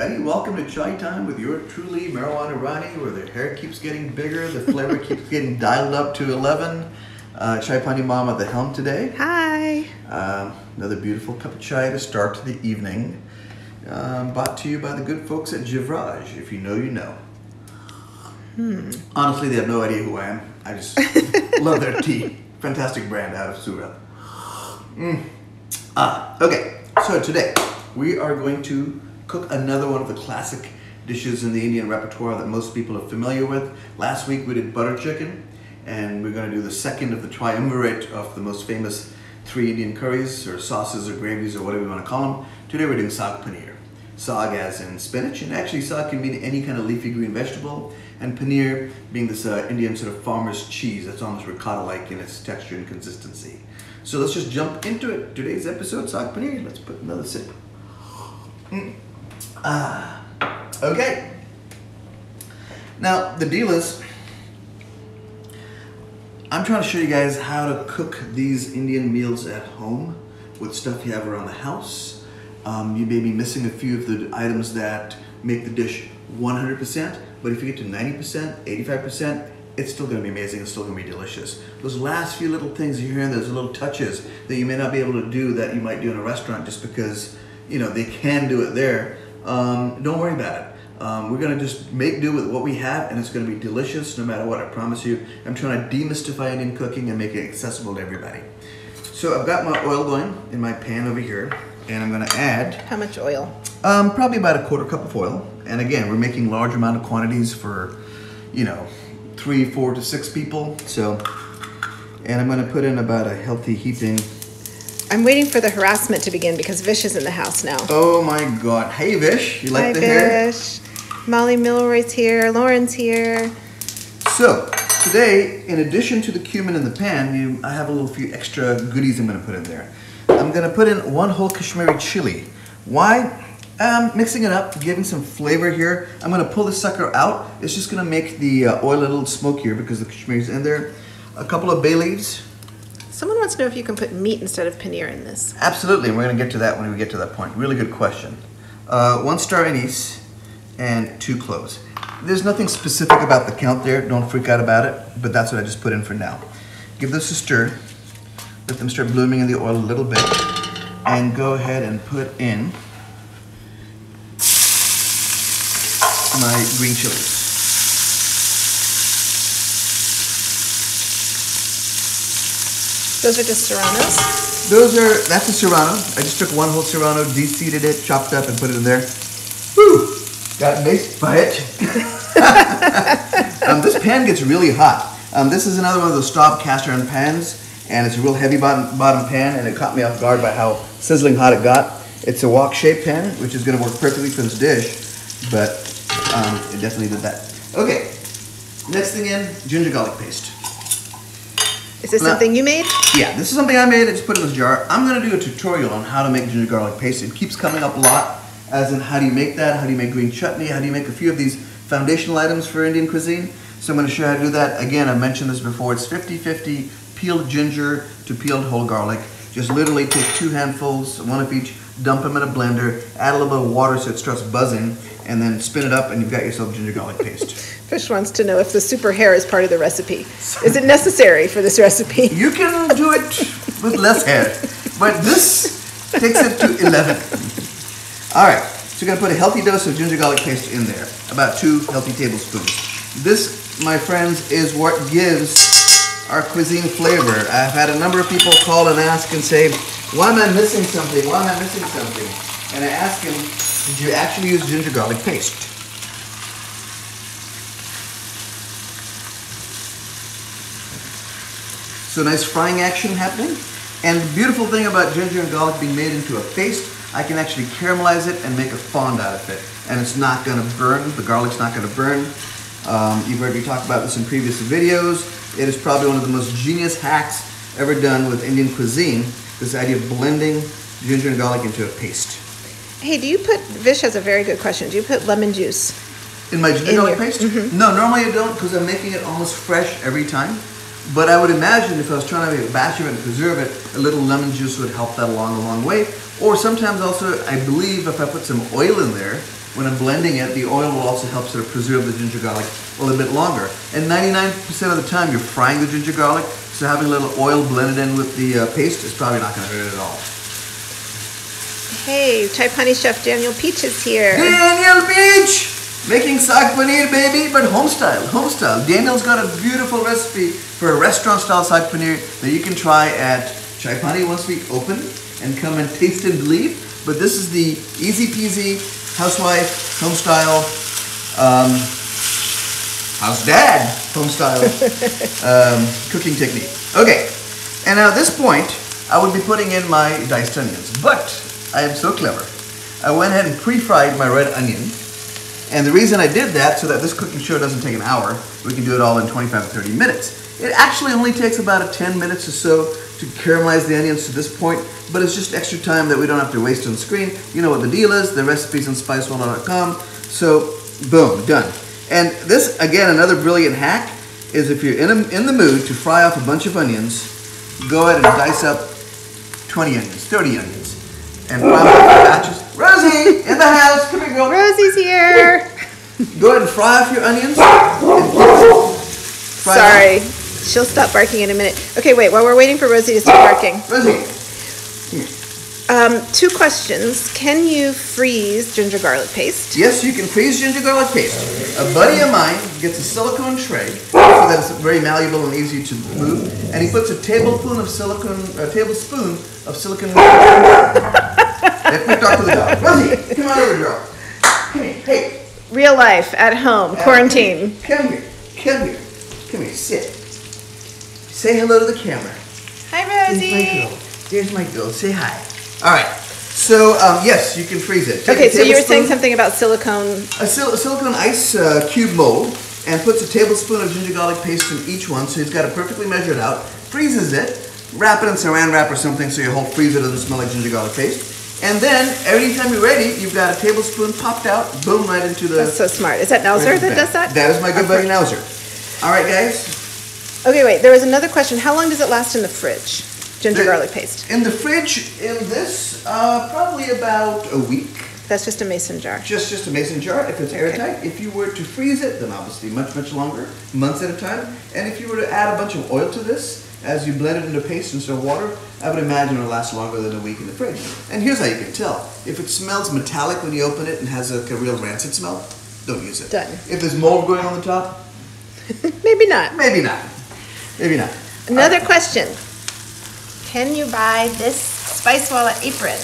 everybody. Welcome to Chai Time with your truly Meherwan Irani, where the hair keeps getting bigger, the flavor keeps getting dialed up to 11. Uh, chai Pani Mom at the helm today. Hi. Uh, another beautiful cup of chai to start the evening. Um, brought to you by the good folks at Jivraj. If you know, you know. Hmm. Honestly, they have no idea who I am. I just love their tea. Fantastic brand out of Surat. Mm. Ah, okay. So today we are going to cook another one of the classic dishes in the Indian repertoire that most people are familiar with. Last week we did butter chicken, and we're going to do the second of the triumvirate of the most famous three Indian curries or sauces or gravies or whatever you want to call them. Today we're doing saag paneer. Saag as in spinach, and actually saag can mean any kind of leafy green vegetable, and paneer being this uh, Indian sort of farmer's cheese that's almost ricotta-like in its texture and consistency. So let's just jump into it. Today's episode, saag paneer. Let's put another sip. Mm. Ah, okay. Now the deal is, I'm trying to show you guys how to cook these Indian meals at home with stuff you have around the house. Um, you may be missing a few of the items that make the dish 100%, but if you get to 90%, 85%, it's still gonna be amazing, it's still gonna be delicious. Those last few little things you're hearing, those little touches that you may not be able to do that you might do in a restaurant just because, you know, they can do it there, um, don't worry about it. Um, we're gonna just make do with what we have and it's gonna be delicious no matter what, I promise you. I'm trying to demystify Indian cooking and make it accessible to everybody. So I've got my oil going in my pan over here and I'm gonna add How much oil? um, probably about a quarter cup of oil. And again, we're making large amount of quantities for, you know, three, four to six people. So, and I'm gonna put in about a healthy heaping. I'm waiting for the harassment to begin because Vish is in the house now. Oh my God. Hey Vish, you like Hi, the hair? Vish. Molly Milroy's here. Lauren's here. So, today, in addition to the cumin in the pan, you, I have a little few extra goodies I'm gonna put in there. I'm gonna put in one whole Kashmiri chili. Why? Um, mixing it up, giving some flavor here. I'm gonna pull this sucker out. It's just gonna make the uh, oil a little smokier because the Kashmiri's in there. A couple of bay leaves. Someone wants to know if you can put meat instead of paneer in this. Absolutely, and we're gonna get to that when we get to that point. Really good question. Uh, one star anise and two cloves. There's nothing specific about the count there. Don't freak out about it, but that's what I just put in for now. Give this a stir. Let them start blooming in the oil a little bit, and go ahead and put in my green chilies. Those are just serranos. Those are, that's a serrano. I just took one whole serrano, de-seeded it, chopped up, and put it in there. Whew! Got maced by it. um, this pan gets really hot. Um, this is another one of those Staub cast iron pans, and it's a real heavy bottom, bottom pan, and it caught me off guard by how sizzling hot it got. It's a wok shaped pan, which is going to work perfectly for this dish, but um, it definitely did that. Okay, next thing in, ginger garlic paste. Is this No. something you made? Yeah, this is something I made. I just put it in this jar. I'm gonna do a tutorial on how to make ginger garlic paste. It keeps coming up a lot, as in how do you make that? How do you make green chutney? How do you make a few of these foundational items for Indian cuisine? So I'm gonna show you how to do that. Again, I mentioned this before. It's 50-50 peeled ginger to peeled whole garlic. Just literally take two handfuls, one of each, dump them in a blender, add a little bit of water so it starts buzzing, and then spin it up and you've got yourself ginger garlic paste. Vish wants to know if the super hair is part of the recipe. Is it necessary for this recipe? You can do it with less hair, but this takes it to 11. All right, so you're gonna put a healthy dose of ginger garlic paste in there, about two healthy tablespoons. This, my friends, is what gives our cuisine flavor. I've had a number of people call and ask and say, why am I missing something? Why am I missing something? And I ask them, did you actually use ginger garlic paste? So nice frying action happening. And the beautiful thing about ginger and garlic being made into a paste, I can actually caramelize it and make a fond out of it. And it's not gonna burn, the garlic's not gonna burn. Um, you've heard me talk about this in previous videos. It is probably one of the most genius hacks ever done with Indian cuisine, this idea of blending ginger and garlic into a paste. Hey, do you put, Vish has a very good question. Do you put lemon juice? In my ginger In garlic your- paste? No, normally I don't because I'm making it almost fresh every time. But I would imagine if I was trying to make a batch of it and preserve it, a little lemon juice would help that along a long way. Or sometimes also, I believe if I put some oil in there, when I'm blending it, the oil will also help sort of preserve the ginger garlic a little bit longer. And 99% of the time, you're frying the ginger garlic, so having a little oil blended in with the uh, paste is probably not going to hurt it at all. Hey, Chai Pani Chef Daniel Peach is here. Daniel Beach! Making saag paneer, baby, but home style, home style. Daniel's got a beautiful recipe for a restaurant style saag paneer that you can try at Chai Pani once we open and come and taste and believe. But this is the easy peasy housewife, home style, um, house dad, home style um, cooking technique. Okay, and now at this point, I would be putting in my diced onions, but I am so clever. I went ahead and pre-fried my red onion. And the reason I did that, so that this cooking show doesn't take an hour, we can do it all in 25 to 30 minutes. It actually only takes about a 10 minutes or so to caramelize the onions to this point, but it's just extra time that we don't have to waste on screen. You know what the deal is, the recipe's on spicewalla.com. So, boom, done. And this, again, another brilliant hack is if you're in, a, in the mood to fry off a bunch of onions, go ahead and dice up 20 onions, 30 onions, and fry them off batches. Rosie, in the house, come here, girl. Rosie's here. Go ahead and fry off your onions. and fry them Sorry. She'll stop barking in a minute. Okay, wait, while we're waiting for Rosie to stop barking. Rosie, Um, two questions. Can you freeze ginger garlic paste? yes, you can freeze ginger garlic paste. A buddy of mine gets a silicone tray so that it's very malleable and easy to move, and he puts a tablespoon of silicone, a tablespoon of silicone. Let me talk to the dog. Rosie, come on over, girl. Come here. Hey, Real life, at home, quarantine. Come here. Come here. Come here. Sit. Say hello to the camera. Hi, Rosie. There's my girl. There's my girl. Say hi. All right. So um, yes, you can freeze it. Take Okay, so you were saying something about silicone. A sil- silicone ice uh, cube mold and puts a tablespoon of ginger garlic paste in each one, so he's got it perfectly measured out. Freezes it. Wrap it in saran wrap or something so your whole freezer doesn't smell like ginger garlic paste. And then every time you're ready, you've got a tablespoon popped out, boom, right into the. That's so smart. Is that Nelzer that does that? That is my good buddy Nauser. All right, guys. Okay, wait, there was another question. How long does it last in the fridge? Ginger The- garlic paste. In the fridge, in this, uh, probably about a week. That's just a mason jar. Just just a mason jar. If it's airtight, if you were to freeze it, then obviously much much longer, months at a time. And if you were to add a bunch of oil to this, as you blend it into paste instead of water, I would imagine it'll last longer than a week in the fridge. And here's how you can tell: if it smells metallic when you open it and has a, a real rancid smell, don't use it. Done. If there's mold going on the top, Maybe not. maybe not. Maybe not. Another question. Can you buy this Spicewalla apron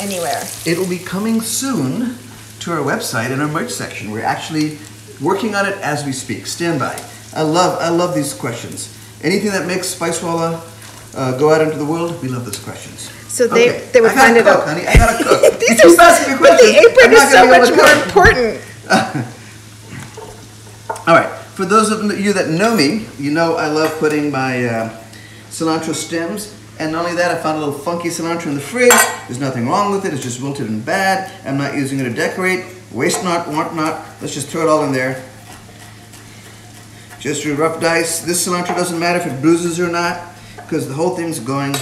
anywhere? It will be coming soon to our website and our merch section. We're actually working on it as we speak. Stand by. I love I love these questions. Anything that makes Spicewalla uh, go out into the world, we love those questions. So they, Okay, they would I find it cook, out. honey. I gotta cook. These are, asking but the apron is so gonna be able much more important. All right. For those of you that know me, you know I love putting my uh, cilantro stems. And not only that, I found a little funky cilantro in the fridge. There's nothing wrong with it. It's just wilted and bad. I'm not using it to decorate. Waste not, want not. Let's just throw it all in there. Just a rough dice. This cilantro doesn't matter if it bruises or not, because the whole thing's going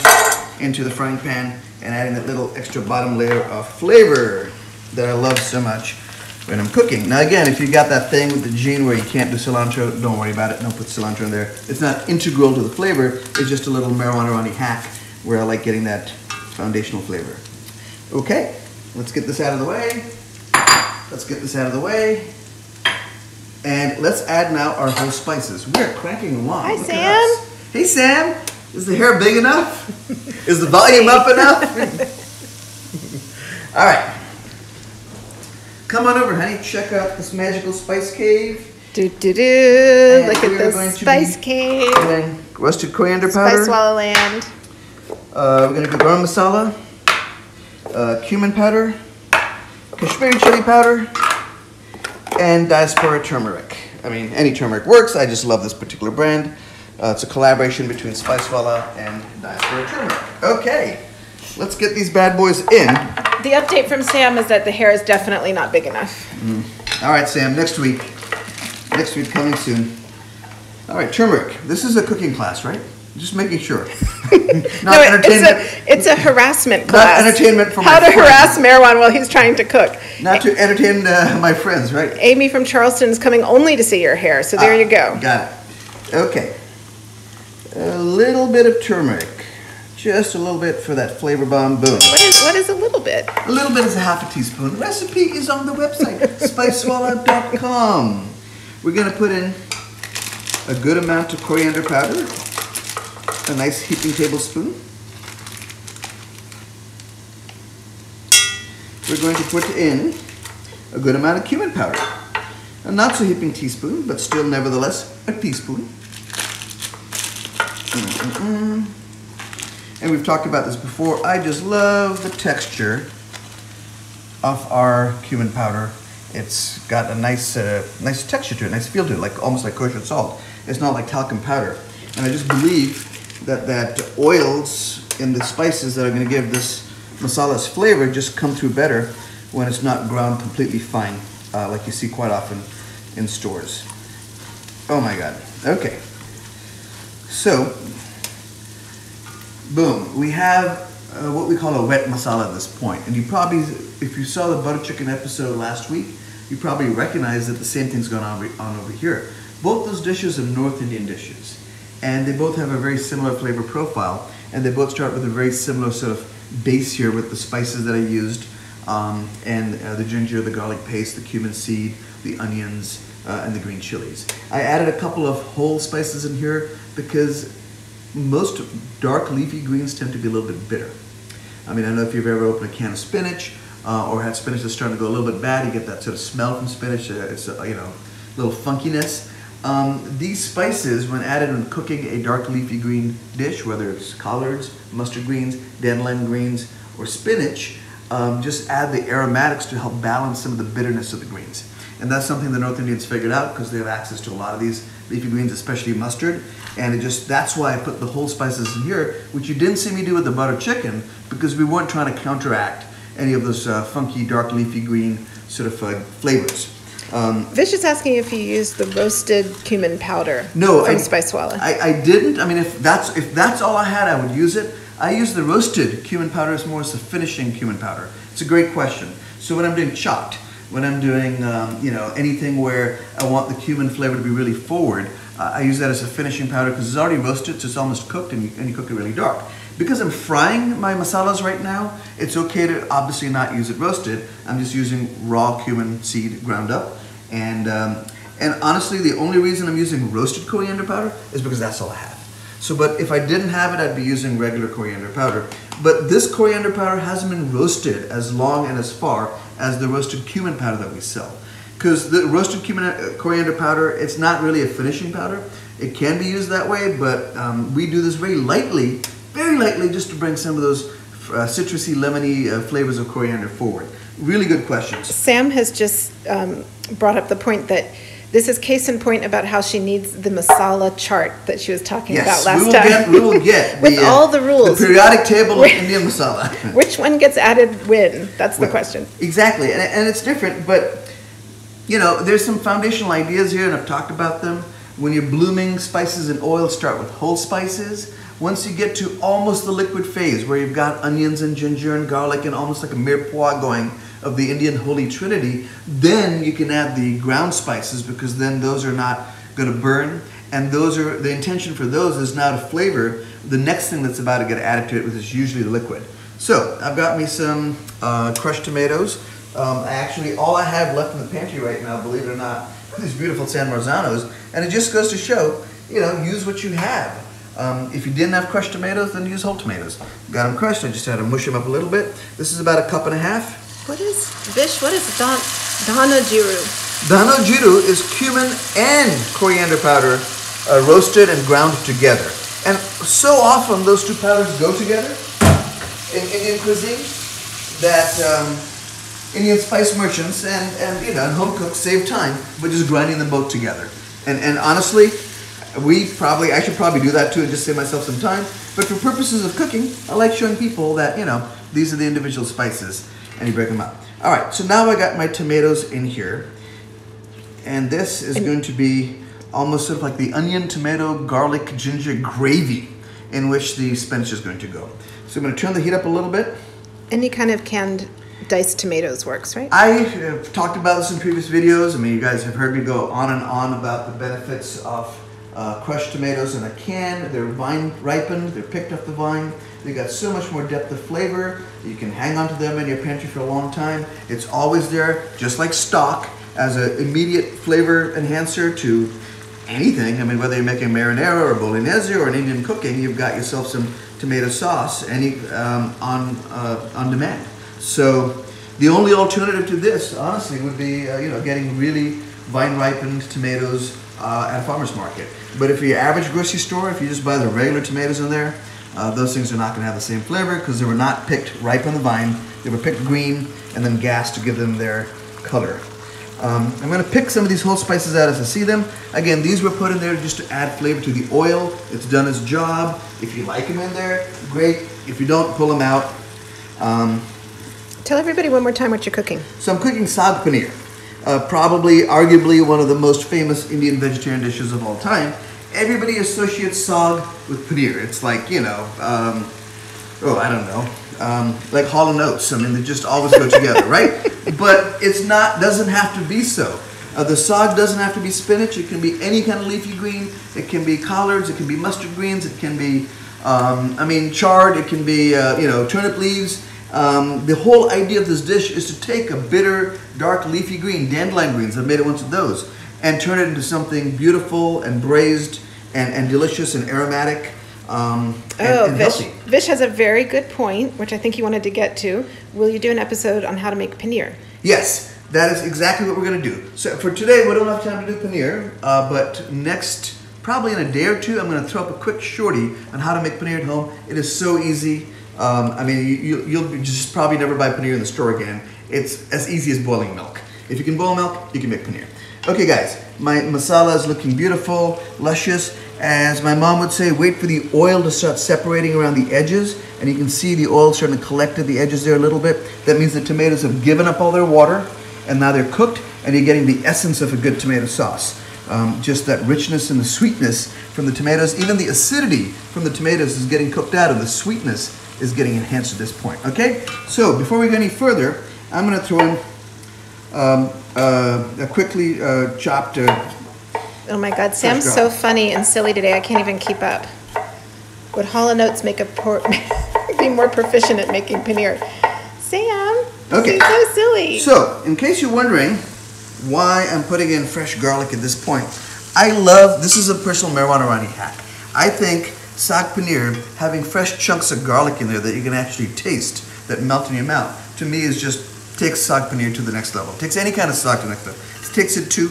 into the frying pan and adding that little extra bottom layer of flavor that I love so much when I'm cooking. Now again, if you got that thing with the gene where you can't do cilantro, don't worry about it. Don't put cilantro in there. It's not integral to the flavor. It's just a little Meherwan Irani hack where I like getting that foundational flavor. Okay, let's get this out of the way. Let's get this out of the way. And let's add now our whole spices. We're cranking along. Hi, Look Sam. Hey, Sam. Is the hair big enough? Is the volume up enough? All right. Come on over, honey. Check out this magical spice cave. Do do do. And Look at are to spice cave. And then roasted coriander powder. Spicewalla land. Uh, we're gonna do garam masala, uh, cumin powder, Kashmiri chili powder, and diaspora turmeric. I mean, any turmeric works. I just love this particular brand. Uh, it's a collaboration between Spicewalla and Diaspora Turmeric. Okay, let's get these bad boys in. The update from Sam is that the hair is definitely not big enough. All right, Sam, next week. Next week coming soon. All right, turmeric. This is a cooking class, right? Just making sure. No, Not it- entertainment. it's a, it's a harassment class. Not entertainment for How to friends. harass Marwan while he's trying to cook. Not to entertain uh, my friends, right? Amy from Charleston is coming only to see your hair, so there Ah, you go. Got it. Okay. A little bit of turmeric. Just a little bit for that flavor bomb. Boom. What is, what is a little bit? A little bit is a half a teaspoon. The recipe is on the website, spicewalla.com. We're gonna put in a good amount of coriander powder, a nice heaping tablespoon. We're going to put in a good amount of cumin powder, a not so heaping teaspoon, but still nevertheless a teaspoon. Mm-mm-mm. And we've talked about this before. I just love the texture of our cumin powder. It's got a nice, uh, nice texture to it, nice feel to it, like almost like kosher salt. It's not like talcum powder. And I just believe that that oils and the spices that are going to give this masala's flavor just come through better when it's not ground completely fine, uh, like you see quite often in stores. Oh my God. Okay. So boom, we have uh, what we call a wet masala at this point. And you probably, if you saw the butter chicken episode last week, you probably recognize that the same thing's going on, on over here. Both those dishes are North Indian dishes. And they both have a very similar flavor profile. And they both start with a very similar sort of base here with the spices that I used. Um, and uh, the ginger, the garlic paste, the cumin seed, the onions, uh, and the green chilies. I added a couple of whole spices in here because most dark leafy greens tend to be a little bit bitter. I mean, I know if you've ever opened a can of spinach uh, or had spinach that's starting to go a little bit bad, you get that sort of smell from spinach. Uh, it's a, you know, little funkiness. Um, these spices, when added when cooking a dark leafy green dish, whether it's collards, mustard greens, dandelion greens, or spinach, um, just add the aromatics to help balance some of the bitterness of the greens. And that's something the North Indians figured out because they have access to a lot of these leafy greens, especially mustard. And it just that's why I put the whole spices in here, which you didn't see me do with the butter chicken because we weren't trying to counteract any of those uh, funky dark leafy green sort of uh, flavors. Um, Vish is asking if you use the roasted cumin powder no, from I, Spicewalla. I, I didn't. I mean, if that's if that's all I had, I would use it. I use the roasted cumin powder as more as a finishing cumin powder. It's a great question. So when I'm doing chopped, when I'm doing um, you know anything where I want the cumin flavor to be really forward, uh, I use that as a finishing powder because it's already roasted, so it's almost cooked, and you, and you cook it really dark. Because I'm frying my masalas right now, it's okay to obviously not use it roasted. I'm just using raw cumin seed ground up, and um, and honestly, the only reason I'm using roasted coriander powder is because that's all I have. So, but if I didn't have it, I'd be using regular coriander powder. But this coriander powder hasn't been roasted as long and as far as the roasted cumin powder that we sell. Because the roasted cumin uh, coriander powder, it's not really a finishing powder. It can be used that way, but um, we do this very lightly, very lightly, just to bring some of those uh, citrusy, lemony uh, flavors of coriander forward. Really good questions. Sam has just um, brought up the point that this is case in point about how she needs the masala chart that she was talking Yes, about last we will time. get. We will get With the, uh, all the rules. The periodic table of Indian masala. Which one gets added when? That's the Well, question. Exactly, and, and it's different, but you know, there's some foundational ideas here, and I've talked about them. When you're blooming spices and oils, start with whole spices. Once you get to almost the liquid phase, where you've got onions and ginger and garlic and almost like a mirepoix going of the Indian Holy Trinity, then you can add the ground spices because then those are not going to burn. And those are the intention for those is now to flavor the next thing that's about to get added to it, which is usually the liquid. So I've got me some uh, crushed tomatoes. Um, actually, all I have left in the pantry right now, believe it or not, these beautiful San Marzanos. And it just goes to show, you know, use what you have. Um, if you didn't have crushed tomatoes, then use whole tomatoes. Got them crushed, I just had to mush them up a little bit. This is about a cup and a half. What is Vish? What is Don Dana Jiru? Dano jiru is cumin and coriander powder uh, roasted and ground together. And so often those two powders go together in Indian cuisine that um, Indian spice merchants and, and you know and home cooks save time by just grinding them both together. And and honestly, we probably I should probably do that too and just save myself some time. But for purposes of cooking, I like showing people that you know these are the individual spices and you break them up. All right, so now I got my tomatoes in here. And this is going to be almost sort of like the onion, tomato, garlic, ginger gravy. in which the spinach is going to go. So I'm going to turn the heat up a little bit. Any kind of canned diced tomatoes works, right? I have talked about this in previous videos. I mean, you guys have heard me go on and on about the benefits of uh, crushed tomatoes in a can. They're vine ripened, they're picked off the vine. They got so much more depth of flavor. You can hang on to them in your pantry for a long time. It's always there, just like stock, as an immediate flavor enhancer to anything. I mean, whether you're making marinara or bolognese or an Indian cooking, you've got yourself some tomato sauce any um, on uh, on demand. So the only alternative to this, honestly, would be uh, you know getting really vine ripened tomatoes uh, at a farmer's market. But if you're your average grocery store, if you just buy the regular tomatoes in there, uh, those things are not going to have the same flavor because they were not picked ripe on the vine. They were picked green and then gassed to give them their color. Um, I'm going to pick some of these whole spices out as I see them. Again, these were put in there just to add flavor to the oil. It's done its job. If you like them in there, great. If you don't, pull them out. Um, Tell everybody one more time what you're cooking. so I'm cooking saag paneer. Uh, probably, arguably, one of the most famous Indian vegetarian dishes of all time. Everybody associates saag with paneer. It's like, you know, um, oh, I don't know, um, like Hall and Oates. I mean, they just always go together, right? But it's not, doesn't have to be so. Uh, the saag doesn't have to be spinach. It can be any kind of leafy green. It can be collards. It can be mustard greens. It can be, um, I mean, chard. It can be, uh, you know, turnip leaves. Um, the whole idea of this dish is to take a bitter, dark leafy green, dandelion greens, I've made it once of those, and turn it into something beautiful and braised and, and delicious and aromatic um, and, Oh, and Vish, healthy. Vish has a very good point, which I think you wanted to get to. Will you do an episode on how to make paneer? Yes, that is exactly what we're going to do. So for today, we don't have time to do paneer, uh, but next, probably in a day or two, I'm going to throw up a quick shorty on how to make paneer at home. It is so easy. Um, I mean, you, you, you'll just probably never buy paneer in the store again. It's as easy as boiling milk. If you can boil milk, you can make paneer. Okay, guys, my masala is looking beautiful, luscious. As my mom would say, wait for the oil to start separating around the edges, and you can see the oil starting to collect at the edges there a little bit. That means the tomatoes have given up all their water, and now they're cooked, and you're getting the essence of a good tomato sauce. Um, just that richness and the sweetness from the tomatoes, even the acidity from the tomatoes is getting cooked out, of the sweetness is getting enhanced at this point. Okay, so before we go any further, I'm going to throw in um, uh, a quickly uh, chopped. Uh, Oh my God, Sam's so funny and silly today. I can't even keep up. Would Hall Notes make a poor, be more proficient at making paneer? Sam, Okay. so silly. So, in case you're wondering why I'm putting in fresh garlic at this point, I love this is a personal Meherwan Irani hack. I think saag paneer having fresh chunks of garlic in there that you can actually taste that melt in your mouth to me is just takes saag paneer to the next level. Takes any kind of saag to the next level. Takes it to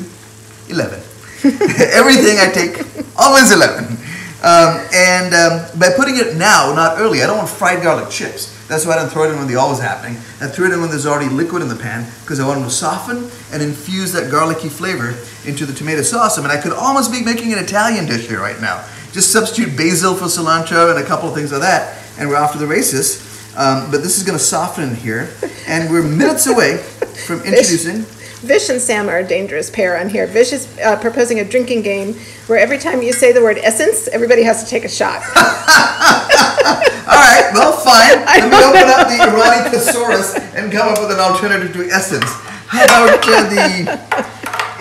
11. Everything I take always 11. Um, and um, by putting it now, not early, I don't want fried garlic chips. That's why I don't throw it in when the oil is happening. I threw it in when there's already liquid in the pan because I want them to soften and infuse that garlicky flavor into the tomato sauce. I mean, I could almost be making an Italian dish here right now. Just substitute basil for cilantro and a couple of things like that, and we're off to the races. Um, but this is going to soften here, and we're minutes away from introducing. Vish and Sam are a dangerous pair on here. Vish is uh, proposing a drinking game where every time you say the word essence, everybody has to take a shot. All right, well, fine. Let me open up the Irani thesaurus and come up with an alternative to essence. How about uh, the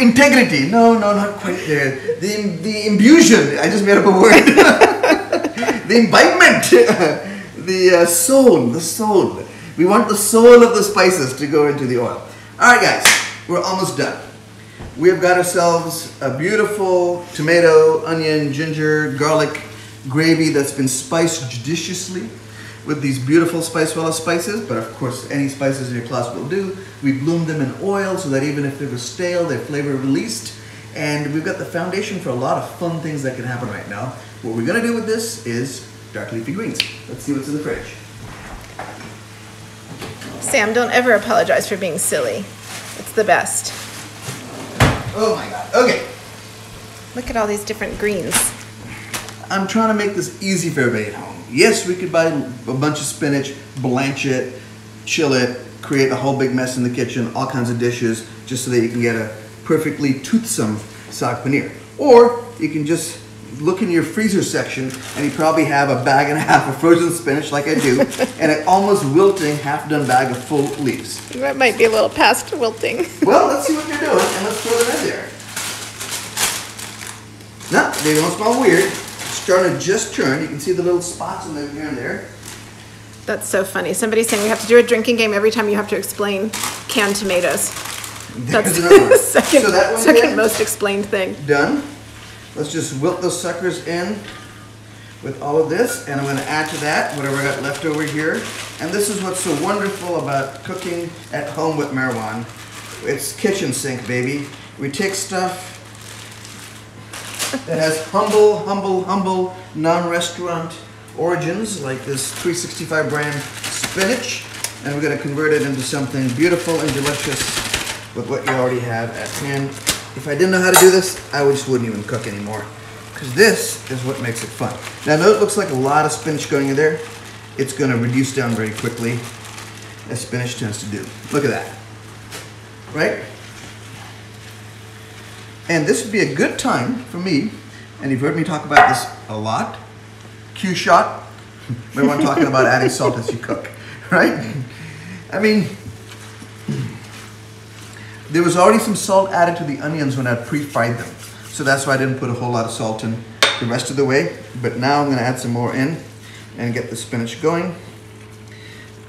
integrity? No, no, not quite there. The the imbusion. I just made up a word. the imbibement. the uh, soul. The soul. We want the soul of the spices to go into the oil. All right, guys, we're almost done. We have got ourselves a beautiful tomato, onion, ginger, garlic gravy that's been spiced judiciously with these beautiful Spicewalla spices, but of course any spices in your closet will do. We bloomed them in oil so that even if they were stale, their flavor released. And we've got the foundation for a lot of fun things that can happen right now. What we're gonna do with this is dark leafy greens. Let's see what's in the fridge. Sam, don't ever apologize for being silly. It's the best. Oh my god. Okay. Look at all these different greens. I'm trying to make this easy for everybody at home. Yes, we could buy a bunch of spinach, blanch it, chill it, create a whole big mess in the kitchen, all kinds of dishes, just so that you can get a perfectly toothsome saag paneer. Or you can just look in your freezer section, and you probably have a bag and a half of frozen spinach, like I do, and an almost wilting half done bag of full leaves. That might be a little past wilting. Well, let's see what you're doing, and let's throw them in there. No, they don't smell weird. Starting to just turn. You can see the little spots in there here and there. That's so funny. Somebody's saying we have to do a drinking game every time you have to explain canned tomatoes. That's the second, So that one's second in. most explained thing. done. Let's just wilt those suckers in with all of this, and I'm gonna add to that whatever I got left over here. And this is what's so wonderful about cooking at home with Marwan. It's kitchen sink, baby. We take stuff that has humble, humble, humble, non-restaurant origins, like this 365 brand spinach, and we're gonna convert it into something beautiful and delicious with what you already have at hand. If I didn't know how to do this, I just wouldn't even cook anymore. Because this is what makes it fun. Now, I know it looks like a lot of spinach going in there. It's gonna reduce down very quickly, as spinach tends to do. Look at that. Right? And this would be a good time for me, and you've heard me talk about this a lot. Cue shot. Remember I'm talking about adding salt as you cook, right? I mean, there was already some salt added to the onions when I pre-fried them. So that's why I didn't put a whole lot of salt in the rest of the way. But now I'm gonna add some more in and get the spinach going.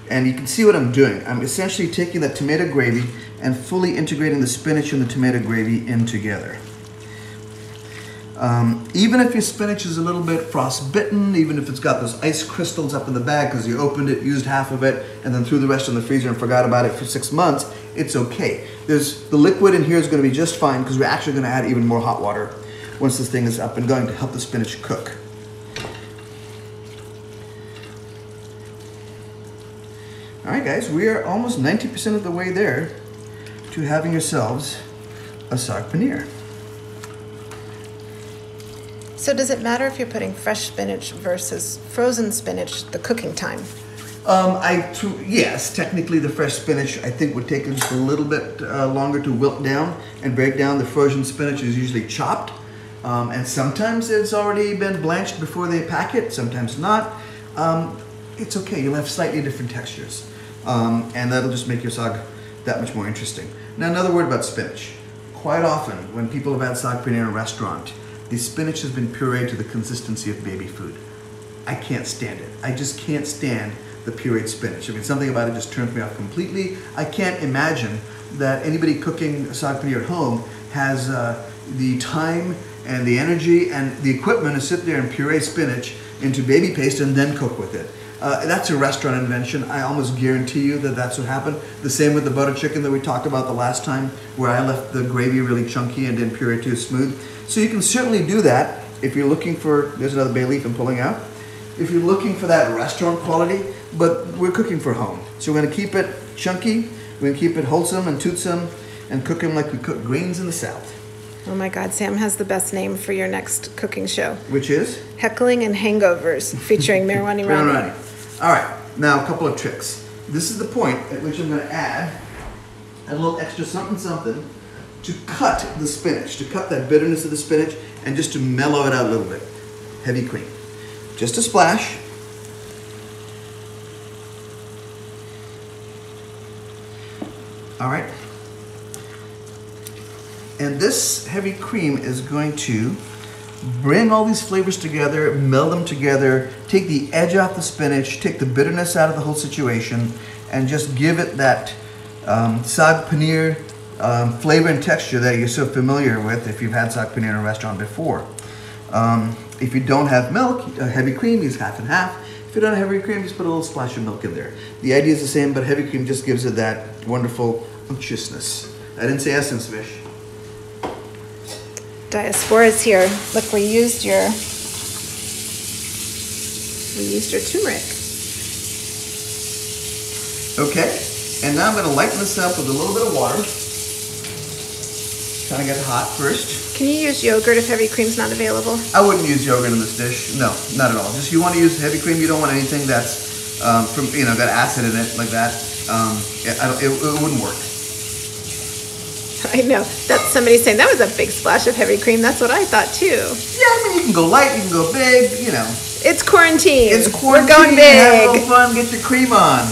And you can see what I'm doing. I'm essentially taking that tomato gravy and fully integrating the spinach and the tomato gravy in together. Um, even if your spinach is a little bit frostbitten, even if it's got those ice crystals up in the bag because you opened it, used half of it, and then threw the rest in the freezer and forgot about it for six months, it's okay. There's the liquid in here is going to be just fine because we're actually going to add even more hot water once this thing is up and going to help the spinach cook. All right, guys, we are almost 90% of the way there to having yourselves a saag paneer. So does it matter if you're putting fresh spinach versus frozen spinach, the cooking time? Um, I tr- yes, technically the fresh spinach I think would take just a little bit uh, longer to wilt down and break down. The frozen spinach is usually chopped, um, and sometimes it's already been blanched before they pack it. Sometimes not. Um, it's okay. You'll have slightly different textures, um, and that'll just make your saag that much more interesting. Now, another word about spinach. Quite often, when people have had saag paneer in a restaurant, the spinach has been pureed to the consistency of baby food. I can't stand it. I just can't stand the pureed spinach. I mean, something about it just turns me off completely. I can't imagine that anybody cooking saag paneer at home has uh, the time and the energy and the equipment to sit there and puree spinach into baby paste and then cook with it. Uh, that's a restaurant invention. I almost guarantee you that that's what happened. The same with the butter chicken that we talked about the last time, where I left the gravy really chunky and didn't puree it too smooth. So you can certainly do that if you're looking for. There's another bay leaf I'm pulling out. If you're looking for that restaurant quality, but we're cooking for home, so we're gonna keep it chunky. We're gonna keep it wholesome and toothsome, and cook them like we cook greens in the South, Oh my God, Sam has the best name for your next cooking show. which is. Heckling and Hangovers, featuring Meherwan Irani. All right, now a couple of tricks. This is the point at which I'm going to add a little extra something something to cut the spinach, to cut that bitterness of the spinach, and just to mellow it out a little bit. Heavy cream. Just a splash. All right. And this heavy cream is going to bring all these flavors together, meld them together, take the edge off the spinach, take the bitterness out of the whole situation, and just give it that um, saag paneer um, flavor and texture that you're so familiar with if you've had saag paneer in a restaurant before. Um, if you don't have milk, heavy cream, use half and half. If you don't have heavy cream, just put a little splash of milk in there. The idea is the same, but heavy cream just gives it that wonderful unctuousness. I didn't say essence Vish. Diaspora's here. Look, we used your, we used your turmeric. Okay, and now I'm gonna lighten this up with a little bit of water. Kind of get hot first. Can you use yogurt if heavy cream's not available? I wouldn't use yogurt in this dish. No, not at all. Just you want to use heavy cream. You don't want anything that's um, from you know got acid in it like that. Um, it, it, it wouldn't work. I know. That's somebody saying that was a big splash of heavy cream. That's what I thought too. Yeah, I mean, you can go light, you can go big, you know. It's quarantine. It's quarantine. We're going Have a little fun, get your cream on.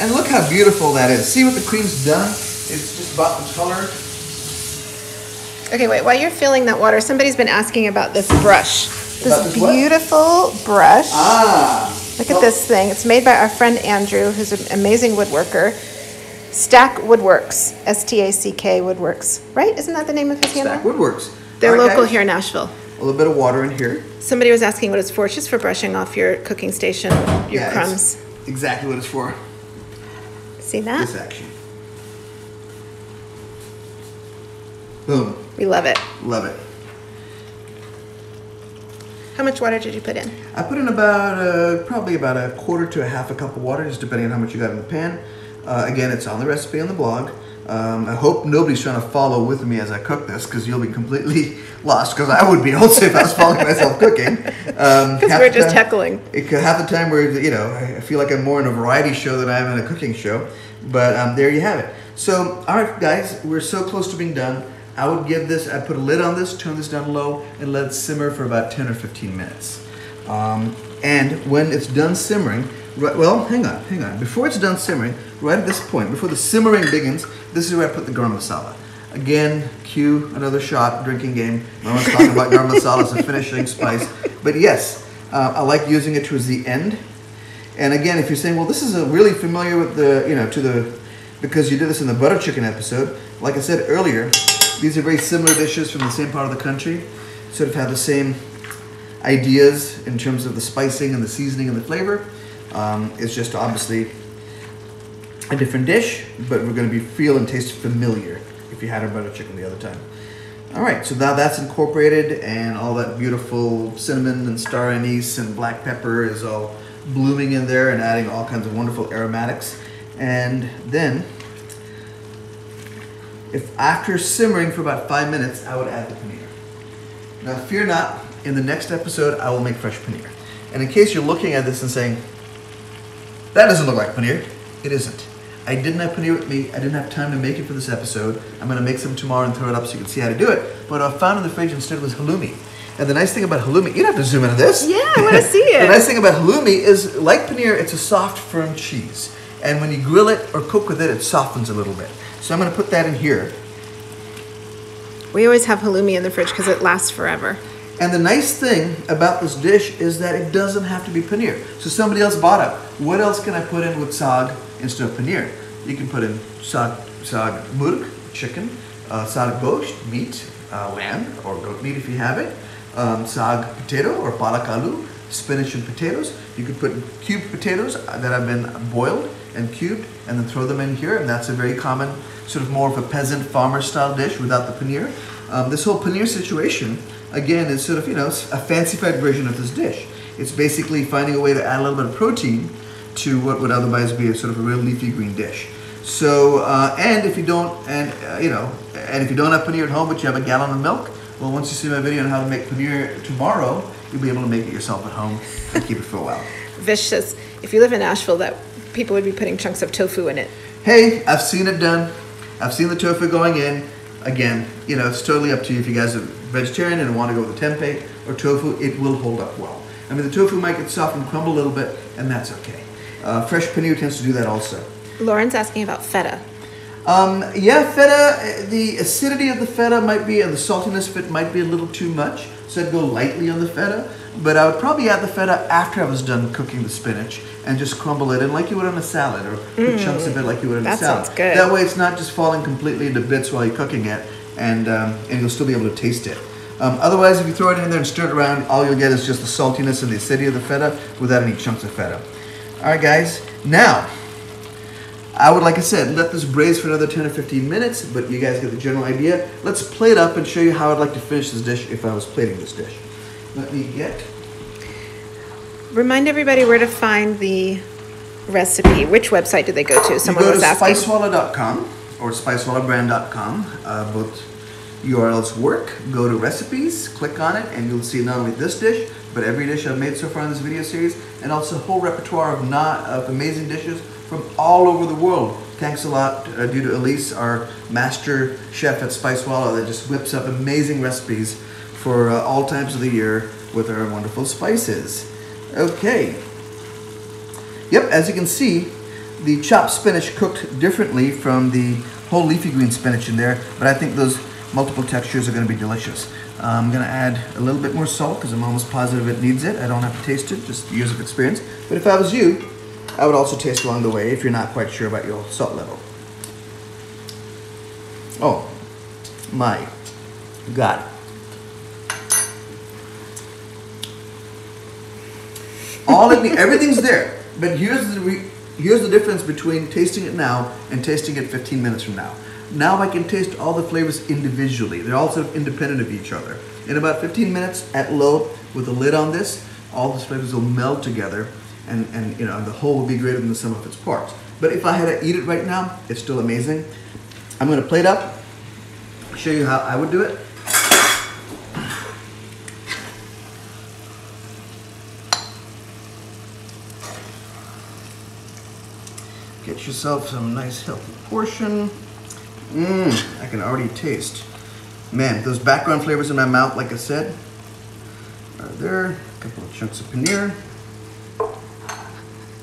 And look how beautiful that is. See what the cream's done? It's just about the color. Okay, wait. While you're filling that water, somebody's been asking about this brush. About This this what? beautiful brush. Ah. Look at this thing. It's made by our friend Andrew, who's an amazing woodworker. Stack Woodworks, S T A C K Woodworks, right? Isn't that the name of his Stack? Woodworks. They're All local here in Nashville. A little bit of water in here. Somebody was asking what it's for. It's just for brushing off your cooking station, your Yeah, crumbs. Exactly what it's for. See that? This action. Boom. We love it. Love it. How much water did you put in? I put in about uh, probably about a quarter to a half a cup of water, just depending on how much you got in the pan. Uh, again, it's on the recipe on the blog. Um, I hope nobody's trying to follow with me as I cook this, because you'll be completely lost. Because I would be also if I was following myself cooking. Um, Because half we're just time- heckling. It half the time we're, you know I feel like I'm more in a variety show than I am in a cooking show, but um, there you have it. So all right, guys, we're so close to being done. I would give this. I put a lid on this, turn this down low, and let it simmer for about ten or fifteen minutes. Um, and when it's done simmering, right, well, hang on, hang on. Before it's done simmering, right at this point, before the simmering begins, this is where I put the garam masala. Again, cue another shot, drinking game. No one's talking about garam masala as a finishing spice. But yes, uh, I like using it towards the end. And again, if you're saying, well, this is a really familiar with the, you know, to the, because you did this in the butter chicken episode. Like I said earlier, these are very similar dishes from the same part of the country. Sort of have the same ideas in terms of the spicing and the seasoning and the flavor. Um, it's just obviously a different dish, but we're going to be feel and taste familiar if you had our butter chicken the other time. All right, so now that's incorporated, and all that beautiful cinnamon and star anise and black pepper is all blooming in there and adding all kinds of wonderful aromatics. And then, if after simmering for about five minutes, I would add the paneer. Now, fear not, in the next episode, I will make fresh paneer. And in case you're looking at this and saying, that doesn't look like paneer, it isn't. I didn't have paneer with me. I didn't have time to make it for this episode. I'm going to make some tomorrow and throw it up so you can see how to do it. But what I found in the fridge instead was halloumi. And the nice thing about halloumi, you don't have to zoom into this. Yeah, I wanna see it. the nice thing about halloumi is, like paneer, it's a soft, firm cheese. And when you grill it or cook with it, it softens a little bit. So I'm going to put that in here. We always have halloumi in the fridge because it lasts forever. And the nice thing about this dish is that it doesn't have to be paneer. So somebody else bought it. What else can I put in with sag instead of paneer? You can put in sag, sag murg, chicken, uh, sag gosht, meat, uh, lamb or goat meat if you have it, um, sag potato or palak aloo, spinach and potatoes. You could put cubed potatoes that have been boiled and cubed and then throw them in here. And that's a very common, sort of more of a peasant farmer style dish without the paneer. Um, this whole paneer situation, again, is sort of, you know, a fancified version of this dish. It's basically finding a way to add a little bit of protein to what would otherwise be a sort of a real leafy green dish. So, uh, and if you don't, and uh, you know, and if you don't have paneer at home, but you have a gallon of milk, well, once you see my video on how to make paneer tomorrow, you'll be able to make it yourself at home and keep it for a while. Vish says, if you live in Nashville, that people would be putting chunks of tofu in it. Hey, I've seen it done. I've seen the tofu going in. Again, you know, it's totally up to you if you guys are vegetarian and want to go with the tempeh or tofu, it will hold up well. I mean, the tofu might get soft and crumble a little bit, and that's okay. Uh, fresh paneer tends to do that also. Lauren's asking about feta. Um, yeah, feta, uh, the acidity of the feta might be, and the saltiness of it might be a little too much, so I'd go lightly on the feta. But I would probably add the feta after I was done cooking the spinach and just crumble it in like you would on a salad or put chunks of it like you would on a salad. sounds good. That way it's not just falling completely into bits while you're cooking it and, um, and you'll still be able to taste it. Um, otherwise, if you throw it in there and stir it around, all you'll get is just the saltiness and the acidity of the feta without any chunks of feta. All right, guys. Now, I would, like I said, let this braise for another 10 or 15 minutes, but you guys get the general idea. Let's plate it up and show you how I'd like to finish this dish if I was plating this dish. Let me get. Remind everybody where to find the recipe. Which website did they go to? Someone you go was to asking. Or spicewallabrand.com. Uh, both URLs work. Go to recipes, click on it, and you'll see not only this dish, but every dish I've made so far in this video series, and also a whole repertoire of not of amazing dishes from all over the world. Thanks a lot uh, due to Elise, our master chef at Spicewalla, that just whips up amazing recipes for uh, all times of the year with our wonderful spices. Okay. Yep, as you can see, the chopped spinach cooked differently from the whole leafy green spinach in there, but I think those multiple textures are going to be delicious. Uh, I'm going to add a little bit more salt because I'm almost positive it needs it. I don't have to taste it, just years of experience. But if I was you, I would also taste along the way if you're not quite sure about your salt level. Oh, my God. All it need, everything's there. But here's the here's the difference between tasting it now and tasting it 15 minutes from now. Now I can taste all the flavors individually. They're all sort of independent of each other. In about 15 minutes at low with a lid on this, all the flavors will meld together and, and you know the whole will be greater than the sum of its parts. But if I had to eat it right now, it's still amazing. I'm gonna plate up, show you how I would do it. Get yourself some nice healthy portion. Mmm, I can already taste. Man, those background flavors in my mouth, like I said, are there. A couple of chunks of paneer.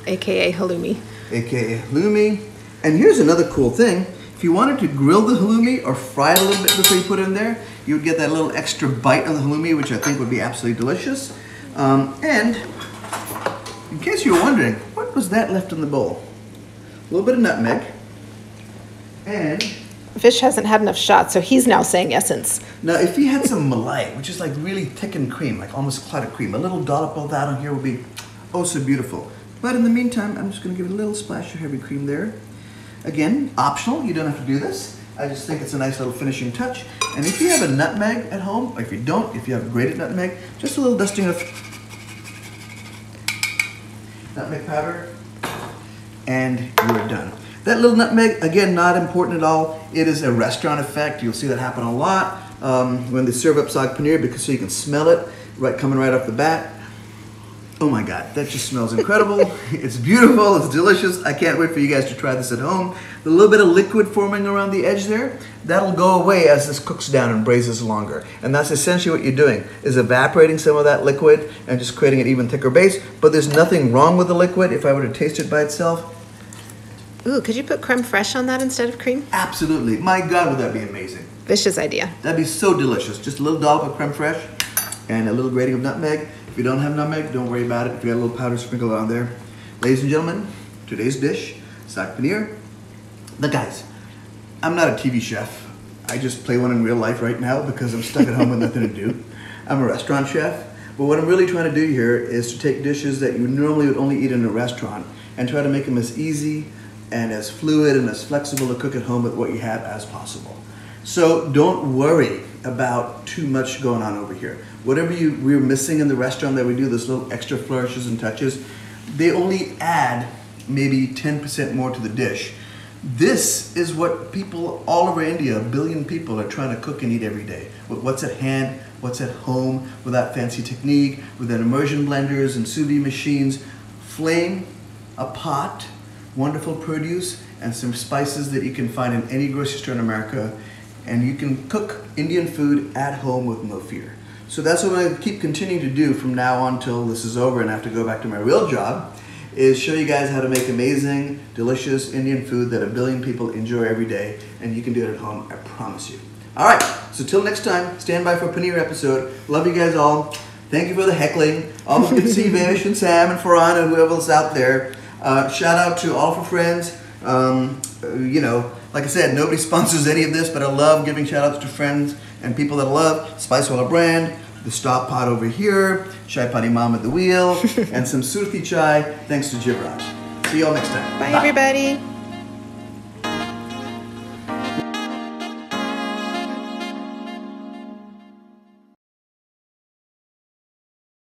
AKA halloumi. AKA halloumi. And here's another cool thing. If you wanted to grill the halloumi or fry it a little bit before you put it in there, you would get that little extra bite of the halloumi, which I think would be absolutely delicious. Um, and in case you were wondering, what was that left in the bowl? A little bit of nutmeg. And Vish hasn't had enough shots, so he's now saying essence. now if you had some malai, which is like really thickened cream, like almost clotted cream, a little dollop of that on here would be oh so beautiful. But in the meantime, I'm just gonna give it a little splash of heavy cream there. Again, optional, you don't have to do this. I just think it's a nice little finishing touch. And if you have a nutmeg at home, or if you don't, if you have grated nutmeg, just a little dusting of nutmeg powder, and you're done. That little nutmeg, again, not important at all. It is a restaurant effect. You'll see that happen a lot um, when they serve up saag paneer because so you can smell it right coming right off the bat. Oh my God, that just smells incredible. it's beautiful, it's delicious. I can't wait for you guys to try this at home. The little bit of liquid forming around the edge there, that'll go away as this cooks down and braises longer. And that's essentially what you're doing, is evaporating some of that liquid and just creating an even thicker base. But there's nothing wrong with the liquid if I were to taste it by itself. Ooh, could you put creme fraiche on that instead of cream? Absolutely. My God, would that be amazing. Vish's idea. That'd be so delicious. Just a little dollop of creme fraiche and a little grating of nutmeg. If you don't have nutmeg, don't worry about it. If you got a little powder, sprinkle it on there. Ladies and gentlemen, today's dish, saag paneer. The guys, I'm not a TV chef. I just play one in real life right now because I'm stuck at home with nothing to do. I'm a restaurant chef. But what I'm really trying to do here is to take dishes that you normally would only eat in a restaurant and try to make them as easy and as fluid and as flexible to cook at home with what you have as possible. So don't worry about too much going on over here. Whatever you we're missing in the restaurant that we do, those little extra flourishes and touches, they only add maybe 10% more to the dish. This is what people all over India, a billion people, are trying to cook and eat every day. With what's at hand, what's at home, without fancy technique, without immersion blenders and sous vide machines. Flame, a pot, wonderful produce, and some spices that you can find in any grocery store in America. And you can cook Indian food at home with no fear. So that's what I'm going to keep continuing to do from now on till this is over and I have to go back to my real job is show you guys how to make amazing, delicious Indian food that a billion people enjoy every day, and you can do it at home, I promise you. All right, so till next time, stand by for a paneer episode. Love you guys all. Thank you for the heckling. All the good see Vanish and Sam and Farhan and whoever else out there. Uh, shout out to all for friends. Um, uh, you know, like I said, nobody sponsors any of this, but I love giving shout outs to friends and people that I love. Spicewalla brand, the stop pot over here, Chai Pani Mom at the wheel, and some Surti chai thanks to Jivraj. See y'all next time. Bye, everybody.